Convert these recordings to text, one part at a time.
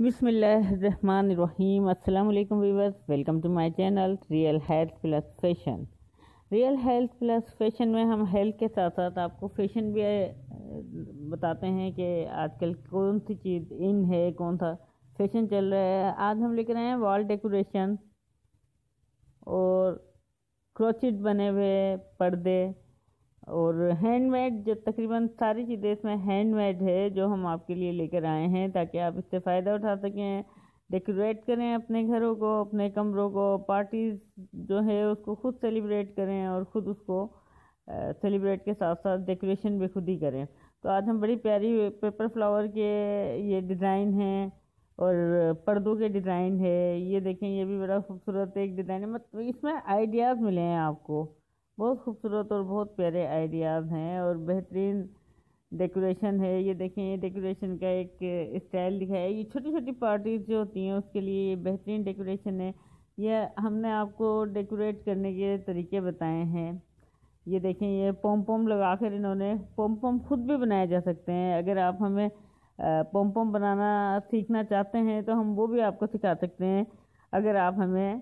بسم اللہ الرحمن الرحیم۔ السلام علیکم viewers, welcome to my channel real health plus fashion. Real health plus fashion میں ہم ہیلتھ کے ساتھ ساتھ آپ کو فیشن بھی بتاتے ہیں کہ آج کل کون سی چیز ان ہے، کون سا فیشن چل رہا ہے۔ آج ہم لے کر آئے ہیں وال ڈیکوریشن اور کروچٹ بنے ہوئے پردے۔ اور ہینڈ میڈ جو تقریباً ساری چیزیں اس میں ہینڈ میڈ ہے جو ہم آپ کے لیے لے کر آئے ہیں تاکہ آپ اس سے فائدہ اٹھا سکیں ڈیکوریٹ کریں اپنے گھروں کو، اپنے کمروں کو پارٹیز جو ہے اس کو خود سیلیبریٹ کریں اور خود اس کو سیلیبریٹ کے ساتھ ساتھ ڈیکوریشن بھی خود ہی کریں۔ تو آج ہم بڑی پیاری پیپر فلاور کے یہ ڈیزائن ہیں اور پردوں کے ڈیزائن ہے۔ یہ دیکھیں، یہ بھی بڑا خوبصورت ایک ڈیزائن ہے۔ مطلب اس میں آئیڈیاز ملے ہیں آپ کو۔ بہت خوبصورت اور بہت پیارے آئیڈیاز ہیں اور بہترین ڈیکوریشن ہے۔ یہ دیکھیں، یہ ڈیکوریشن کا ایک اسٹائل دکھایا ہے۔ یہ چھوٹی چھوٹی پارٹیز جو ہوتی ہیں، اس کے لیے یہ بہترین ڈیکوریشن ہے۔ یہ ہم نے آپ کو ڈیکوریٹ کرنے کے طریقے بتائے ہیں۔ یہ دیکھیں، یہ پوم پوم لگا کر انہوں نے پوم پوم خود بھی بنائے جا سکتے ہیں۔ اگر آپ ہمیں پوم پوم بنانا سیکھنا چاہتے ہیں، تو ہم وہ بھی آپ کو سکھا سکتے ہیں۔ اگر آپ ہمیں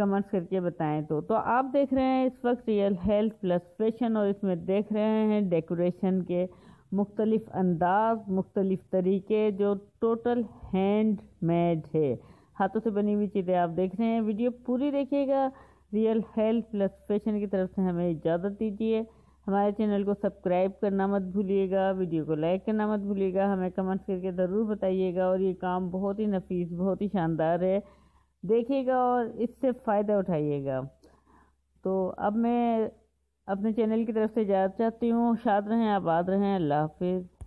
کمنٹس کر کے بتائیں تو تو آپ دیکھ رہے ہیں اس وقت ریئل ہیلتھ پلس فیشن اور اس میں دیکھ رہے ہیں ڈیکوریشن کے مختلف انداز، مختلف طریقے جو ٹوٹل ہینڈ میڈ ہے۔ ہاتھوں سے بنی ہوئی چیزیں آپ دیکھ رہے ہیں۔ ویڈیو پوری دیکھیے گا۔ ریئل ہیلتھ پلس فیشن کی طرف سے ہمیں اجازت دیجیے۔ ہمارے چینل کو سبسکرائب کرنا مت بھولیے گا۔ ویڈیو کو لائک کرنا مت بھولیے گا۔ ہمیں کمنٹس کر کے ضرور بتائیے گا اور یہ کام بہت ہی نفیس، بہت ہی شاندار ہے۔ دیکھیے گا اور اس سے فائدہ اٹھائیے گا۔ تو اب میں اپنے چینل کی طرف سے اجازت چاہتی ہوں۔ شاد رہیں، آباد رہیں۔ اللہ حافظ۔